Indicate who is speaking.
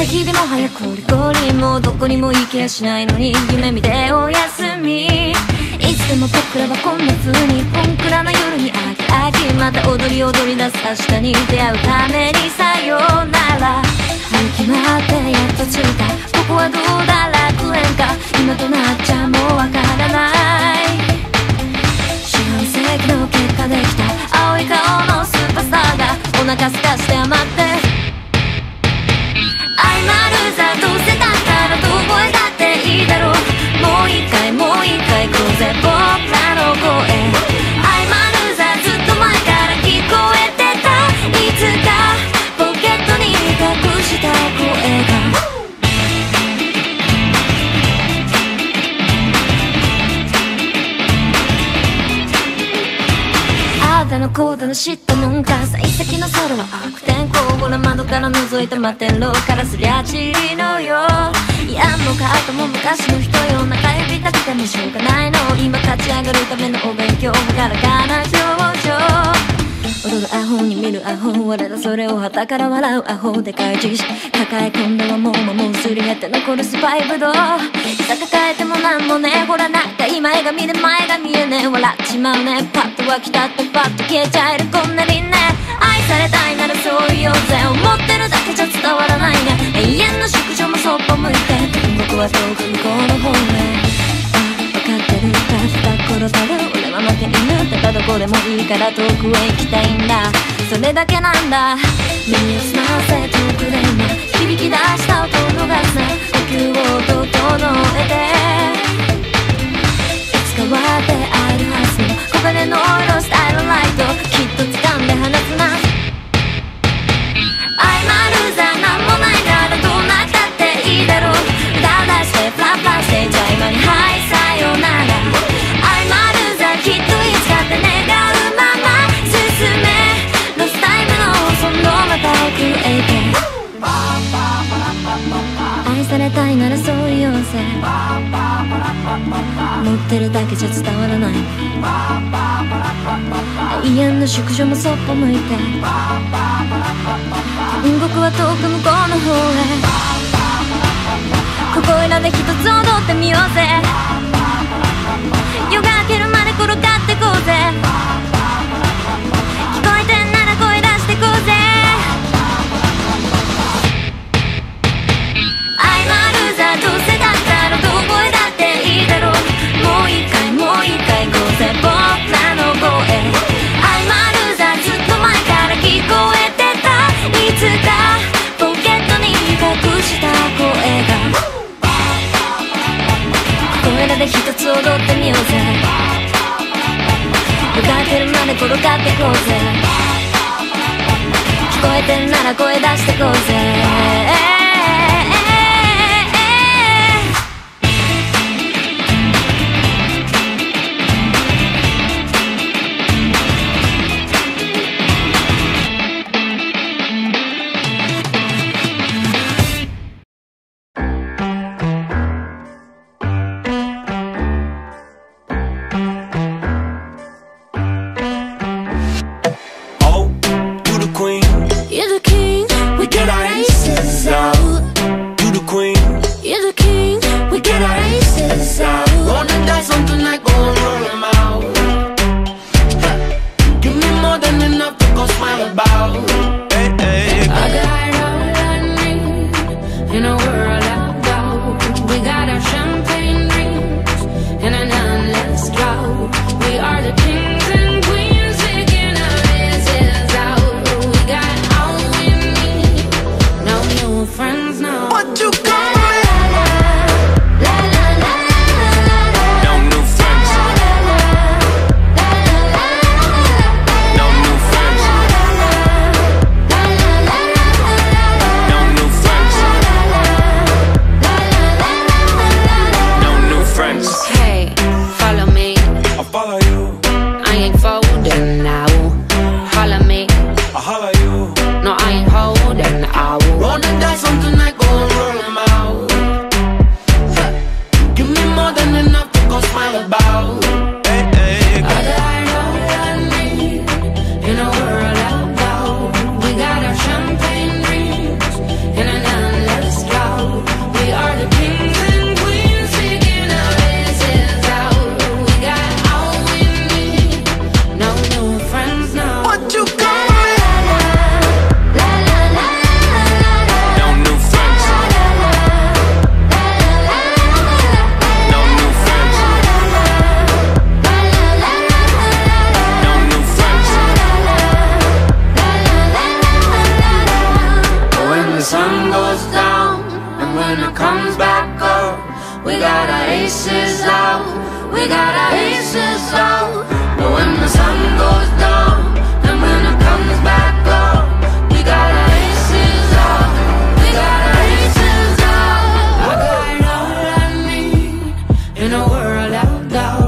Speaker 1: な日々も早くゴリゴリもうどこにも行けやしないのに夢見ておやすみ。いつでも僕らはこんな風にポンクラの夜に飽き飽きまた踊り踊り出す明日に出会うためにさようなら。歩き回ってやっと着いた。のこうだの知った。もんか幸先の空は悪天候ほら窓から覗いた摩天楼からすりゃちりのよ。いやもうカートも昔の人よ。中指立ててもしょうがないの。今立ち上がるためのお勉強。がらかな表情。ホに見るアホ我らそれを旗から笑うアホでかい自信抱え込んではもうもうすり減って残るスパイブドウいざ抱えてもなんもねほらなんか今絵が見で前が見えねえ。笑っちまうね。パッと湧き立ってパッと消えちゃえる。こんなにね愛されたいならそう言おうぜ。思ってるだけじゃ伝わらないね。永遠の宿女もそっぽ向いて。僕は遠く向こうの方へ。分かってる。たった頃たこでもいいから遠くへ行きたいんだ。それだけなんだ。耳を澄ませ遠くで今響き出した音を逃すな呼吸を整えて。愛されたいならそう言おうぜ。持ってるだけじゃ伝わらない。永遠の宿女もそっぽ向いて。僕は遠く向こうの方へ。ここいらで一つ踊ってみようぜ。こうぜ聞こえてんなら声出してこうぜ。faces out. But when the sun goes down And when it comes back up We got our aces out. We got our aces out. I got all I need In a world of
Speaker 2: doubt